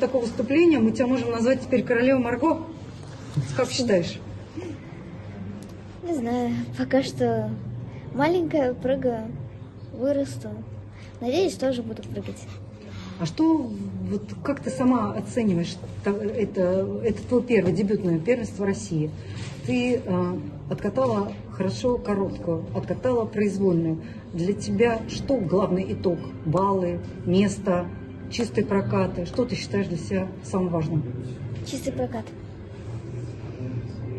такого выступления мы тебя можем назвать теперь королева Марго. Как считаешь? Не знаю, пока что маленькая, прыгаю, вырасту. Надеюсь, тоже буду прыгать. А что, вот как ты сама оцениваешь это, это твое первое дебютное первенство России? Ты э, откатала хорошо короткую, откатала произвольную. Для тебя что главный итог? Баллы, место, чистые прокаты? Что ты считаешь для себя самым важным? Чистый прокат.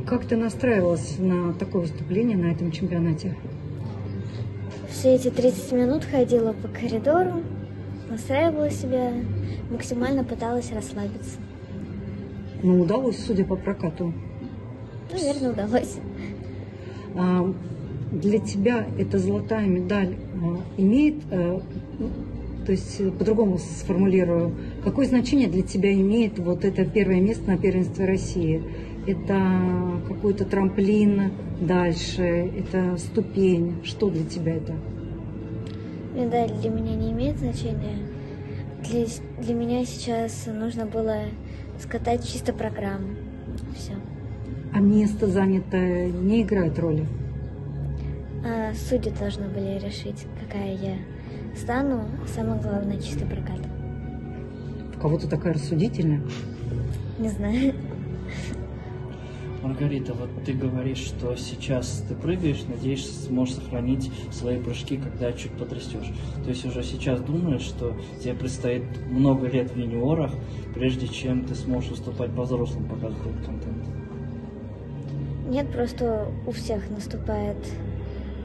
Как ты настраивалась на такое выступление на этом чемпионате? Все эти 30 минут ходила по коридору, настраивала себя, максимально пыталась расслабиться. Ну, удалось, судя по прокату. Наверное, удалось. А, для тебя эта золотая медаль а, имеет, а, то есть по-другому сформулирую, какое значение для тебя имеет вот это первое место на первенстве России? Это какой-то трамплин дальше, это ступень. Что для тебя это? Медаль для меня не имеет значения. Для, для меня сейчас нужно было скатать чисто программу. Все. А место занятое не играет роли? А судьи должны были решить, какая я стану. Самое главное, чистый прокат. У кого-то такая рассудительная? Не знаю. Маргарита, вот ты говоришь, что сейчас ты прыгаешь, надеешься, сможешь сохранить свои прыжки, когда чуть подрастешь. То есть уже сейчас думаешь, что тебе предстоит много лет в юниорах, прежде чем ты сможешь выступать по-взрослому, показывать контент. Нет, просто у всех наступает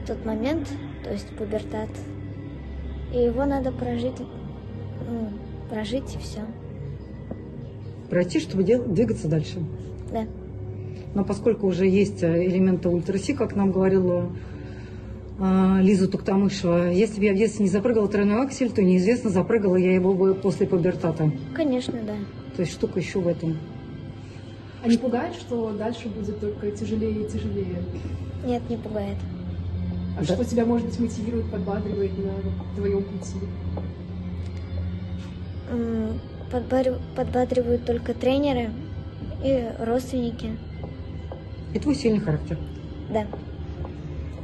тот момент, то есть пубертат, и его надо прожить, ну, прожить и все. Пройти, чтобы дел- двигаться дальше. Да. Но поскольку уже есть э, элементы ультраси, как нам говорила э, Лиза Туктамышева, если бы я в детстве не запрыгала тройной аксель, то неизвестно, запрыгала я его бы после пубертата. Конечно, да. То есть штука еще в этом. А не пугает, что дальше будет только тяжелее и тяжелее? Нет, не пугает. А Да. что тебя, может быть, мотивирует, подбадривает на твоем пути? Подбадривают только тренеры и родственники. И твой сильный характер. Да.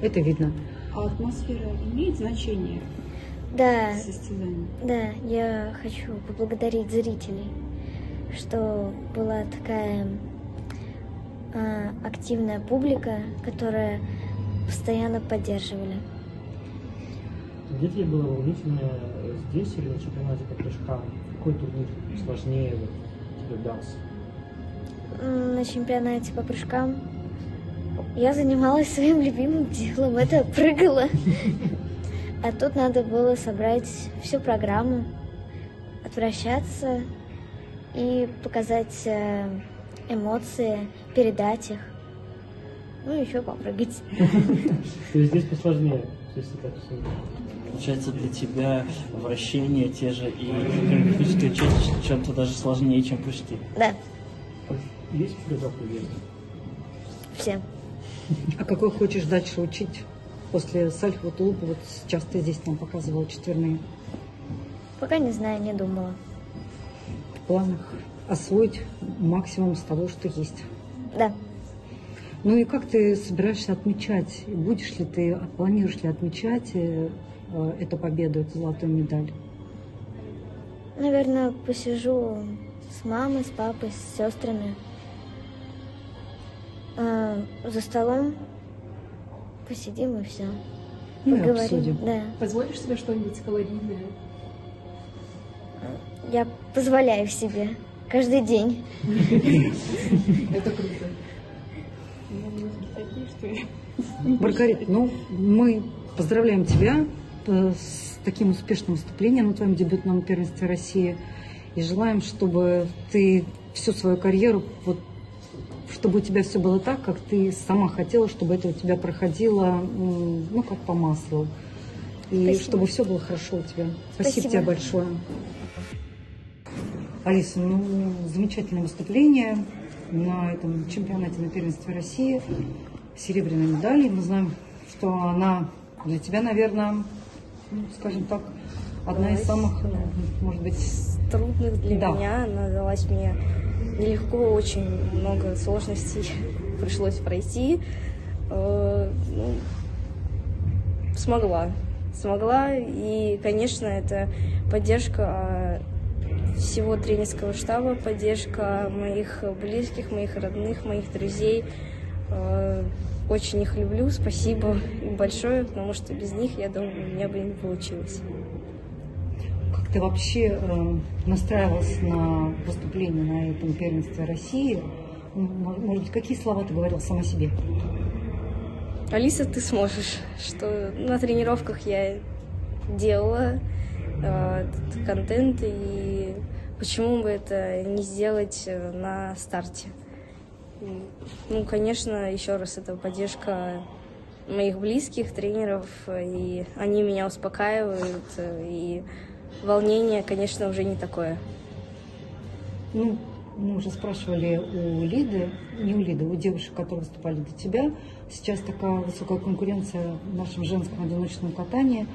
Это видно. А атмосфера имеет значение Да, да, я хочу поблагодарить зрителей, что была такая а, активная публика, которая постоянно поддерживали. Где тебе было волнительнее здесь или на чемпионате по прыжкам? Какой турнир сложнее вот, тебе дался? На чемпионате по прыжкам я занималась своим любимым делом, это прыгала. А тут надо было собрать всю программу, отвращаться и показать э, эмоции, передать их. Ну, еще попрыгать. То есть здесь посложнее, если так судить. Получается, для тебя вращение те же и хореографическая часть чем-то даже сложнее, чем прыжки. Да, Есть прыжок уверен? все. А какой хочешь дальше учить? После сальхова тулупа, вот сейчас ты здесь нам показывал четверные. Пока не знаю, не думала. В планах освоить максимум с того, что есть. Да. Ну и как ты собираешься отмечать? Будешь ли ты, планируешь ли отмечать э, э, эту победу, эту золотую медаль? Наверное, посижу с мамой, с папой, с сестрами. А, за столом посидим и все. Ну и обсудим. Да. Позволишь себе что-нибудь калорийное? Я позволяю себе каждый день. Это круто. Маргарита, ну мы поздравляем тебя э, с таким успешным выступлением на твоем дебютном первенстве России и желаем, чтобы ты всю свою карьеру, вот, чтобы у тебя все было так, как ты сама хотела, чтобы это у тебя проходило, ну, как по маслу. И Спасибо. чтобы все было хорошо у тебя. Спасибо, Спасибо. тебе большое. Алиса, ну, замечательное выступление на этом чемпионате на первенстве России. Серебряной медали. Мы знаем, что она для тебя, наверное, ну, скажем так, одна из самых, э, может быть, трудных для Да. меня. Она далась мне нелегко, очень много сложностей пришлось пройти. Э, ну, смогла. Смогла. И, конечно, это поддержка э, всего тренерского штаба, поддержка моих близких, моих родных, моих друзей. Э, Очень их люблю. Спасибо им большое, потому что без них, я думаю, у меня бы не получилось. Как ты вообще э, настраивалась на выступление на этом первенстве России? Может быть, какие слова ты говорил сама себе? Алиса, ты сможешь. Что на тренировках я делала э, контент, и почему бы это не сделать э, на старте? Ну, конечно, еще раз, это поддержка моих близких, тренеров, и они меня успокаивают, э, и волнение, конечно, уже не такое. Ну, мы уже спрашивали у Лиды, не у Лиды, у девушек, которые выступали до тебя. Сейчас такая высокая конкуренция в нашем женском одиночном катании.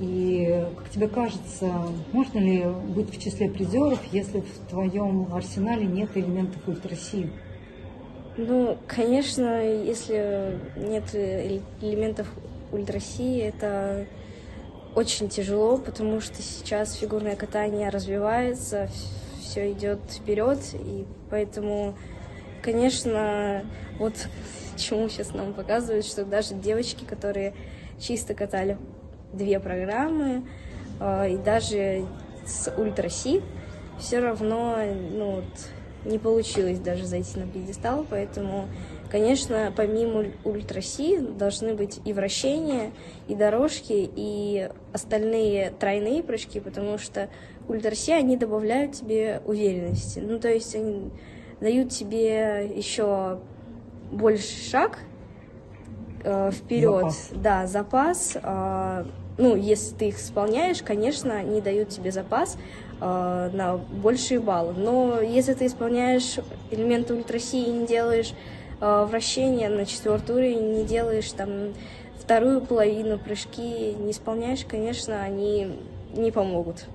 И, как тебе кажется, можно ли быть в числе призеров, если в твоем арсенале нет элементов ультраси? Ну, конечно, если нет э- элементов ультраси, это очень тяжело, потому что сейчас фигурное катание развивается, все идет вперед, и поэтому, конечно, вот чему сейчас нам показывают, что даже девочки, которые чисто катали две программы, э, и даже с ультраси, все равно, ну, не получилось даже зайти на пьедестал, поэтому, конечно, помимо уль- ультраси должны быть и вращения, и дорожки, и остальные тройные прыжки, потому что ультраси, они добавляют тебе уверенности. Ну, то есть они дают тебе еще больше шаг э, вперед. Запас. Да, запас. э, ну, если ты их исполняешь, конечно, они дают тебе запас э, на большие баллы. Но если ты исполняешь элементы ультраси и не делаешь э, вращения на четвертый уровень, не делаешь там вторую половину прыжки, не исполняешь, конечно, они не помогут.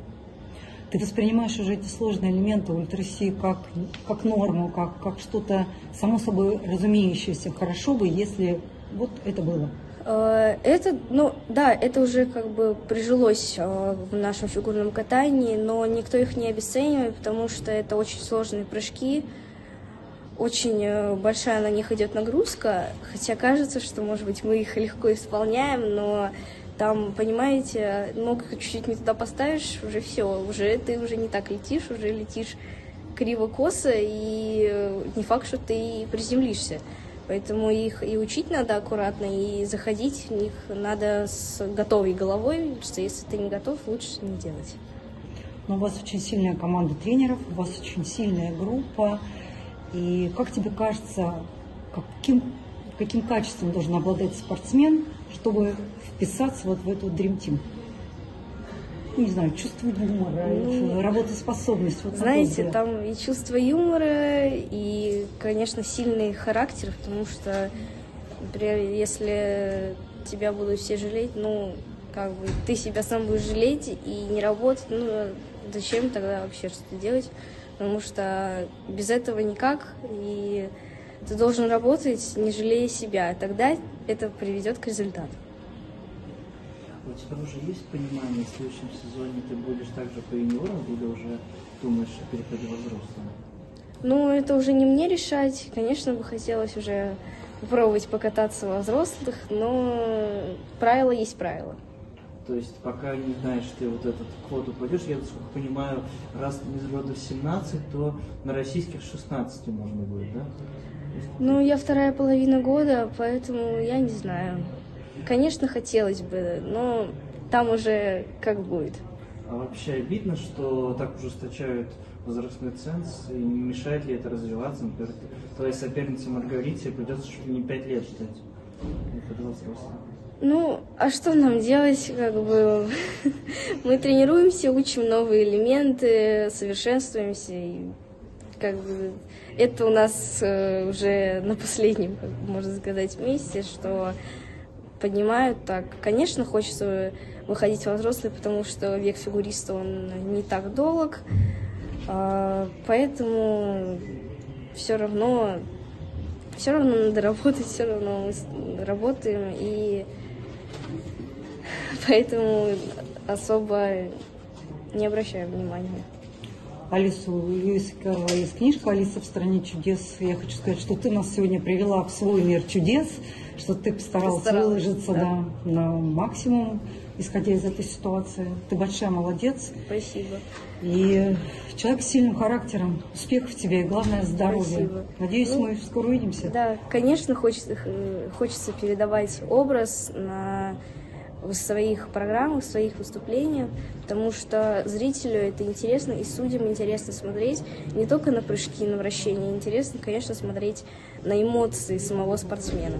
Ты воспринимаешь уже эти сложные элементы ультраси как, как норму, как, как что-то само собой разумеющееся. Хорошо бы, если вот это было. Э, Это, ну, да, это уже как бы прижилось э, в нашем фигурном катании, но никто их не обесценивает, потому что это очень сложные прыжки, очень э, большая на них идет нагрузка, хотя кажется, что, может быть, мы их легко исполняем, но там, понимаете, ногу чуть-чуть не туда поставишь, уже все, уже ты уже не так летишь, уже летишь криво-косо, и не факт, что ты приземлишься. Поэтому их и учить надо аккуратно, и заходить в них надо с готовой головой, что если ты не готов, лучше не делать. Но у вас очень сильная команда тренеров, у вас очень сильная группа. И как тебе кажется, каким, каким качеством должен обладать спортсмен, чтобы вписаться вот в эту Dream Team? Не знаю, чувство юмора, Ну, работоспособность. Вот Знаете, взгляд. там и чувство юмора, и, конечно, сильный характер, потому что, например, если тебя будут все жалеть, ну, как бы ты себя сам будешь жалеть и не работать, ну, зачем тогда вообще что-то делать? Потому что без этого никак, и ты должен работать, не жалея себя. Тогда это приведет к результату. У тебя уже есть понимание, в следующем сезоне ты будешь также по юниорам или уже думаешь о переходе во взрослые? Ну, это уже не мне решать. Конечно, бы хотелось уже попробовать покататься во взрослых, но правило есть правило. То есть пока не знаешь, ты вот этот квот упадешь, я, насколько понимаю, раз международных 17, то на российских 16 можно будет, да? Ну, я вторая половина года, поэтому я не знаю. Конечно, хотелось бы, но там уже как будет. А вообще обидно, что так ужесточают возрастной ценз, и не мешает ли это развиваться? Например, твоей сопернице Маргарите придется чуть ли не 5 лет ждать. Ну, а что нам делать, как бы? Мы тренируемся, учим новые элементы, совершенствуемся, и как бы это у нас э, уже на последнем, можно сказать, месте, что поднимают так. Конечно, хочется выходить во взрослый, потому что век фигуриста, он не так долг. А, поэтому все равно все равно надо работать, все равно мы работаем, и поэтому особо не обращаем внимания. Алису Карла есть книжка «Алиса в стране чудес». Я хочу сказать, что ты нас сегодня привела в свой мир чудес, что ты постаралась Постаралась, выложиться да. да, на максимум, исходя из этой ситуации. Ты большая молодец. Спасибо. И человек с сильным характером. Успехов тебе и, главное, здоровья. Спасибо. Надеюсь, Ну, мы скоро увидимся. Да, конечно, хочется, э, хочется передавать образ на в своих программах, в своих выступлениях, потому что зрителю это интересно, и судьям интересно смотреть не только на прыжки, на вращения, интересно, конечно, смотреть на эмоции самого спортсмена.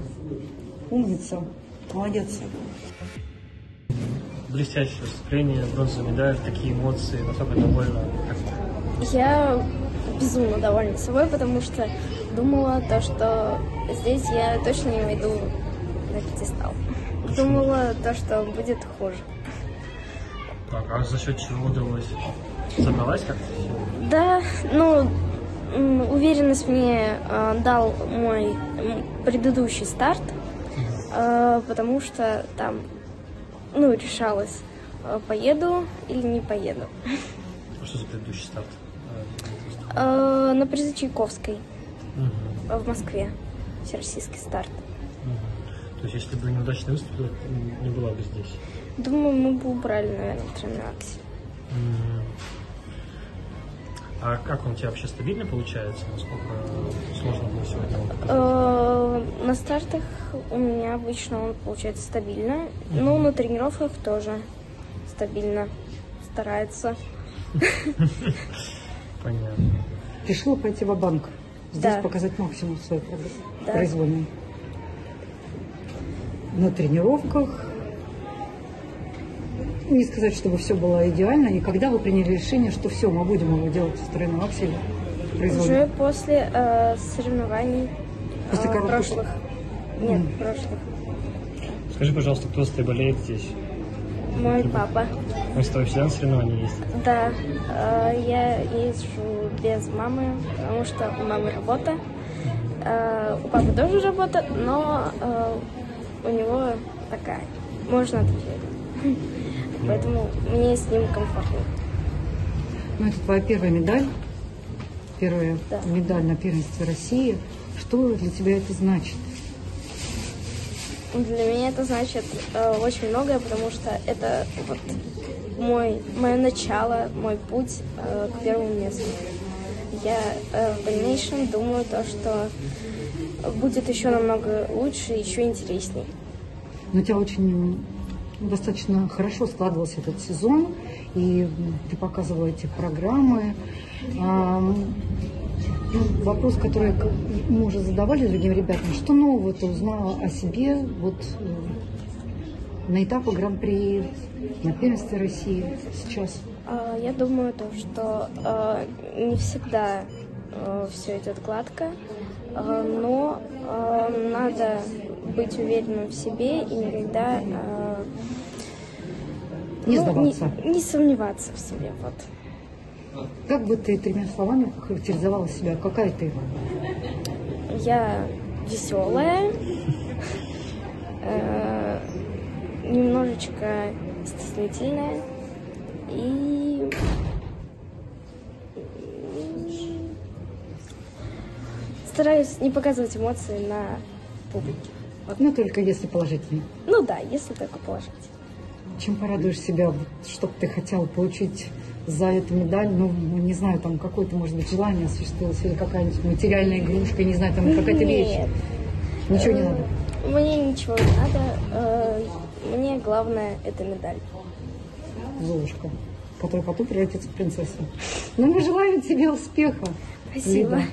Умница. Молодец. Блестящее выступление, бронзовая медаль, такие эмоции, насколько довольна. Я безумно довольна собой, потому что думала то, что здесь я точно не войду на пьедестал. Думала то, что будет хуже. Так, а за счет чего удалось? Собралась как-то? Да, ну, уверенность мне э, дал мой предыдущий старт, э, потому что там, ну, решалось, э, поеду или не поеду. А Что за предыдущий старт? Э, на призы Чайковской э, в Москве, всероссийский старт. мгм. То есть, если бы неудачно выступила, не была бы здесь. Думаю, мы бы убрали, наверное. Мгм. А как он у тебя вообще стабильно получается? Насколько сложно было сегодня его? Э, На стартах у меня обычно он получается стабильно, ну, на тренировках тоже стабильно старается. Понятно. Решила пойти в банк Здесь Да. показать максимум своей произвольной. На тренировках. Не сказать, чтобы все было идеально. И когда вы приняли решение, что все, мы будем его делать в тройном акселе? Уже после э, соревнований После э, коротких? прошлых. Нет, прошлых. Скажи, пожалуйста, кто с тобой болеет здесь? Мой папа. Он с тобой всегда на соревновании есть? Да, э, я езжу без мамы, потому что у мамы работа. Э, у папы тоже работа, но э, у него такая, можно отвечать. Поэтому мне с ним комфортно. Ну, это твоя первая медаль. Первая Да. медаль на первенстве России. Что для тебя это значит? Для меня это значит э, очень многое, потому что это вот мой, мое начало, мой путь э, к первому месту. Я э, в дальнейшем думаю то, что будет еще намного лучше, еще интересней. Но у тебя очень достаточно хорошо складывался этот сезон, и ты показывала эти программы. Ам, ну, вопрос, который мы уже задавали другим ребятам, что нового ты узнала о себе вот э, на этапе Гран-при, на первенстве России сейчас? А, Я думаю, то, что э, не всегда все идет гладко, э, но э, надо быть уверенным в себе и никогда э, Не ну, сдаваться. не, не сомневаться в себе. Вот. Как бы ты тремя словами характеризовала себя? Какая ты? Я веселая, э, немножечко стеснительная и стараюсь не показывать эмоции на публике. Ну, только если положительно. Ну да, если только положить. Чем порадуешь себя, что бы ты хотел получить за эту медаль? Ну, не знаю, там какое-то, может быть, желание осуществилось или какая-нибудь материальная игрушка, не знаю, там какая-то вещь. Нет, Ничего не э, надо. Мне ничего не надо. э, Мне главное это медаль. Золушка, которая потом превратится в принцессу. Ну, мы желаем тебе успеха. Спасибо. Лида.